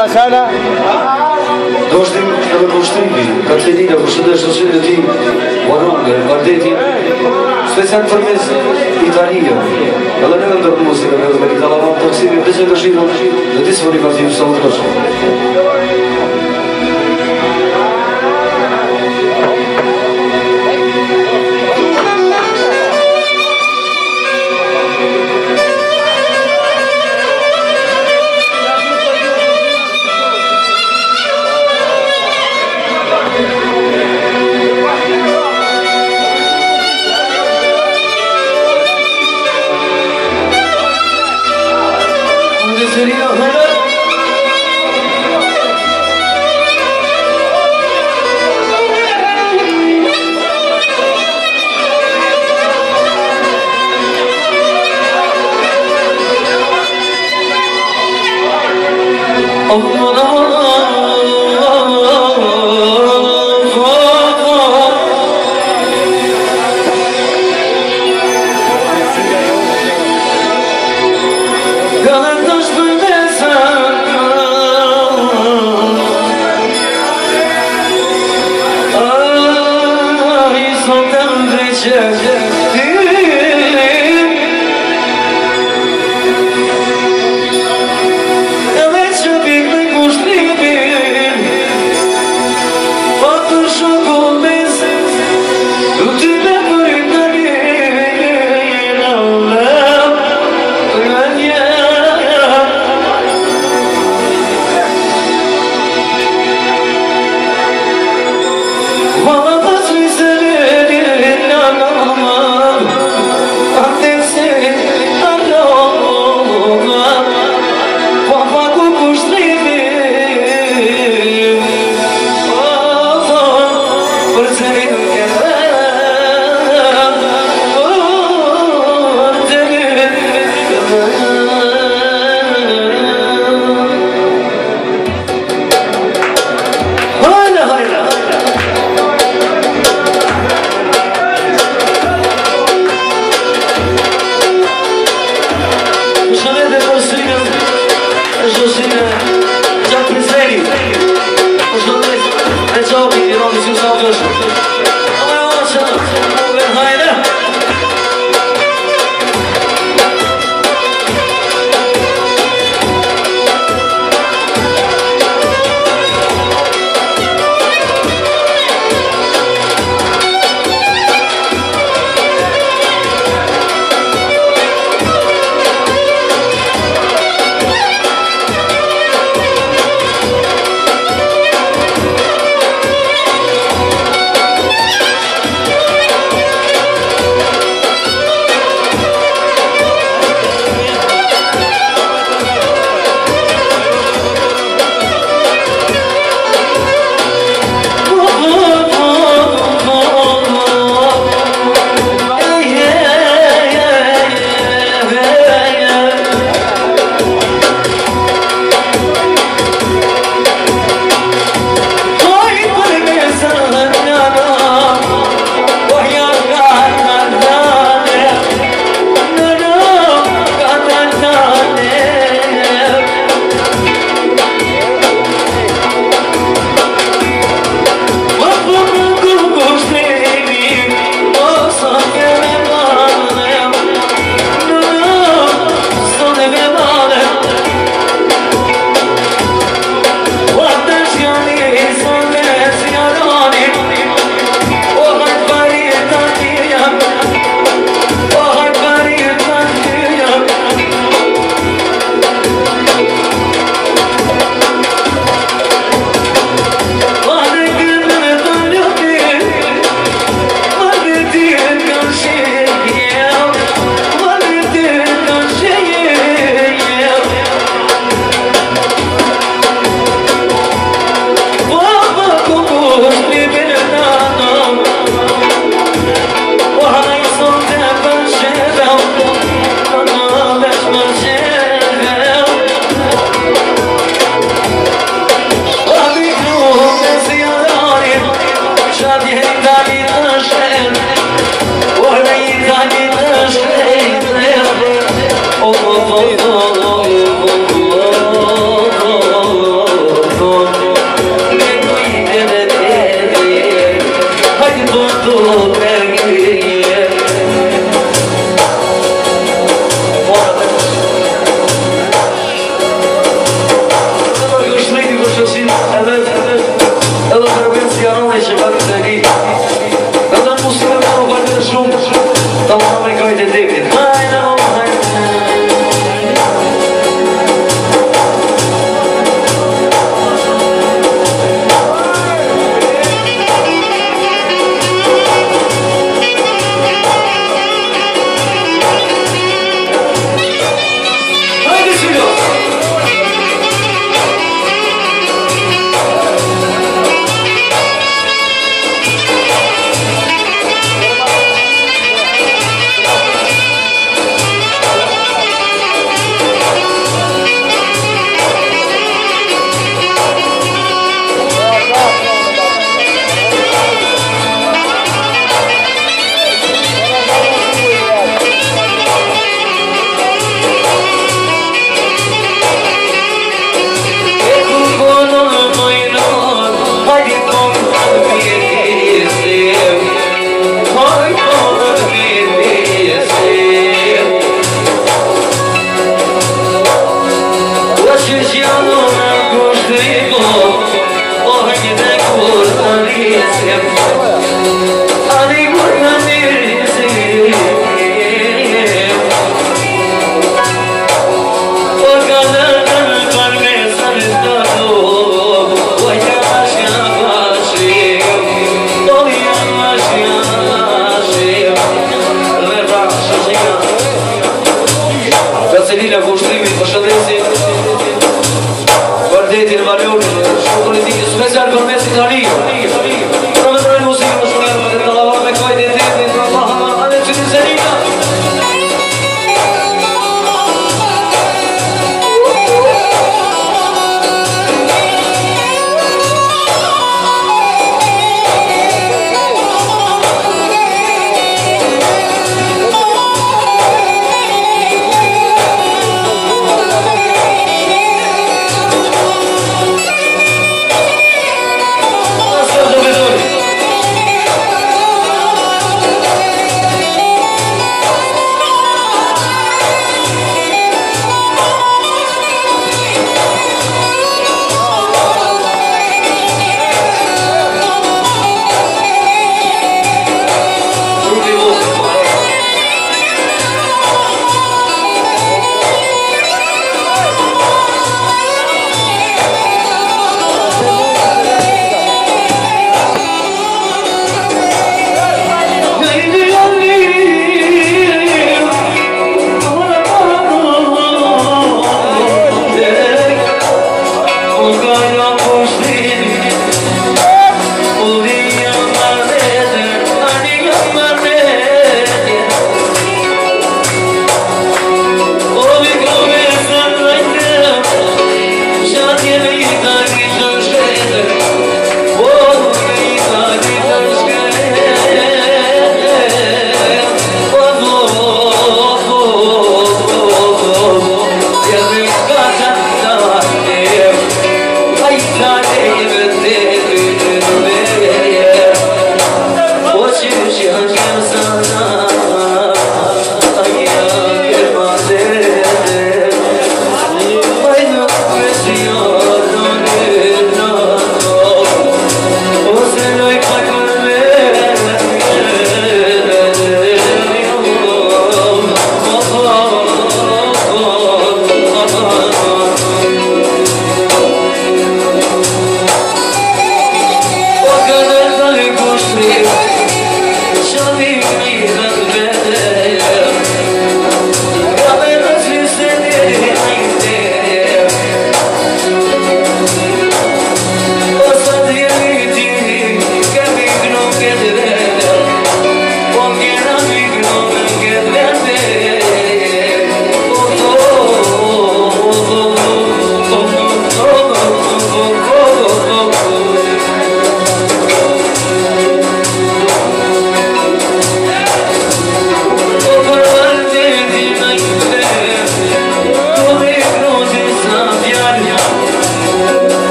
Hasana. Dostim të më kushtimi, të të dinë, për së dërshë së në dhe në në dhe me këtë alamat të në të të në të të shimë, në të të shimë, në të të shimë, në të të shimë, në të të shimë, në të të shimë, në të të shimë, në